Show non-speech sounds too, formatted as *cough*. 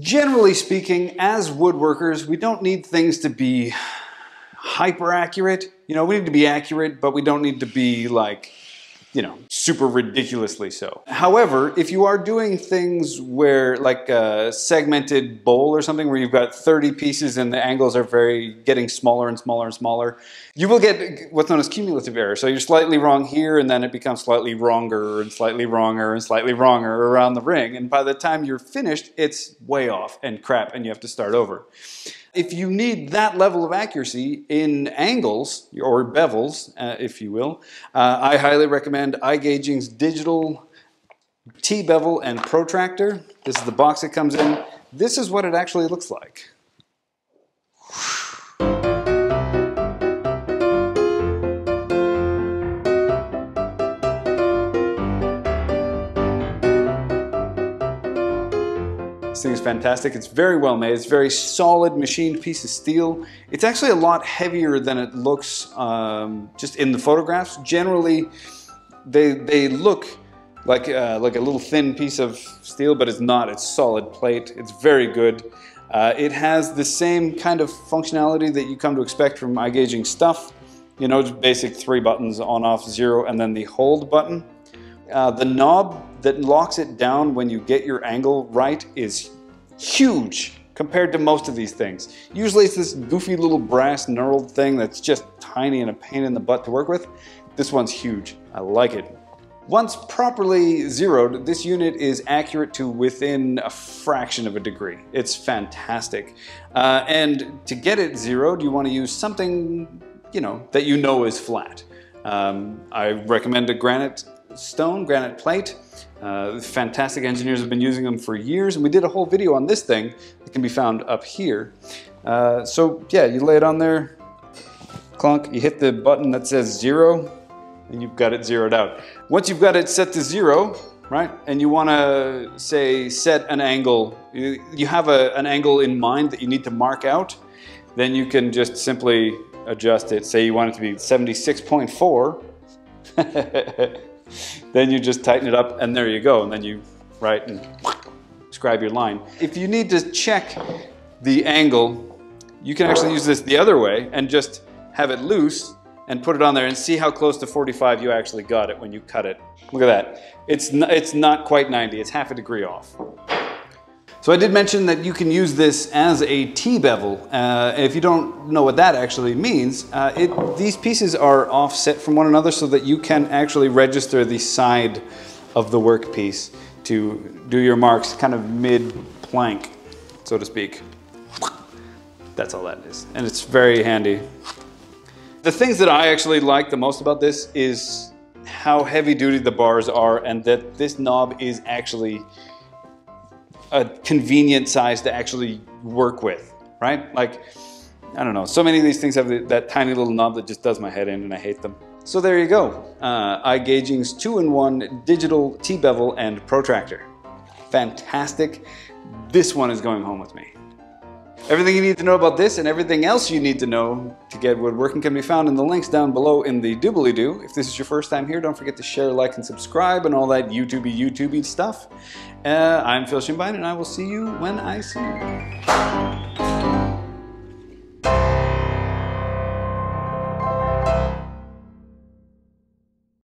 Generally speaking, as woodworkers, we don't need things to be hyper accurate. You know, we need to be accurate, but we don't need to be like you know, super ridiculously so. However, if you are doing things where like a segmented bowl or something where you've got 30 pieces and the angles are very getting smaller and smaller and smaller, you will get what's known as cumulative error. So you're slightly wrong here and then it becomes slightly wronger and slightly wronger and slightly wronger around the ring. And by the time you're finished, it's way off and crap and you have to start over. If you need that level of accuracy in angles, or bevels, uh, if you will, uh, I highly recommend iGaging's digital T-bevel and protractor. This is the box it comes in. This is what it actually looks like. This thing is fantastic. It's very well made. It's a very solid machined piece of steel. It's actually a lot heavier than it looks um, just in the photographs. Generally, they, they look like, uh, like a little thin piece of steel, but it's not. It's solid plate. It's very good. Uh, it has the same kind of functionality that you come to expect from iGaging stuff. You know, just basic three buttons, on, off, zero, and then the hold button. Uh, the knob that locks it down when you get your angle right is huge compared to most of these things. Usually it's this goofy little brass knurled thing that's just tiny and a pain in the butt to work with. This one's huge. I like it. Once properly zeroed, this unit is accurate to within a fraction of a degree. It's fantastic. Uh, and to get it zeroed, you want to use something, you know, that you know is flat. Um, I recommend a granite stone, granite plate. Uh, fantastic engineers have been using them for years, and we did a whole video on this thing that can be found up here. Uh, so yeah, you lay it on there, clunk, you hit the button that says zero, and you've got it zeroed out. Once you've got it set to zero, right, and you want to say set an angle, you, you have a, an angle in mind that you need to mark out, then you can just simply adjust it. Say you want it to be 76.4. *laughs* then you just tighten it up and there you go. And then you write and scribe your line. If you need to check the angle, you can actually use this the other way and just have it loose and put it on there and see how close to 45 you actually got it when you cut it. Look at that. It's, it's not quite 90, it's half a degree off. So I did mention that you can use this as a T-bevel. Uh, if you don't know what that actually means, uh, it, these pieces are offset from one another so that you can actually register the side of the workpiece to do your marks kind of mid-plank, so to speak. That's all that is. And it's very handy. The things that I actually like the most about this is how heavy duty the bars are and that this knob is actually a convenient size to actually work with, right? Like, I don't know, so many of these things have the, that tiny little knob that just does my head in and I hate them. So there you go, uh, iGaging's two-in-one digital T-bevel and protractor. Fantastic. This one is going home with me. Everything you need to know about this and everything else you need to know to get woodworking can be found in the links down below in the doobly-doo. If this is your first time here, don't forget to share, like, and subscribe and all that YouTubey YouTubey stuff. Uh, I'm Phil Shimbine and I will see you when I see you.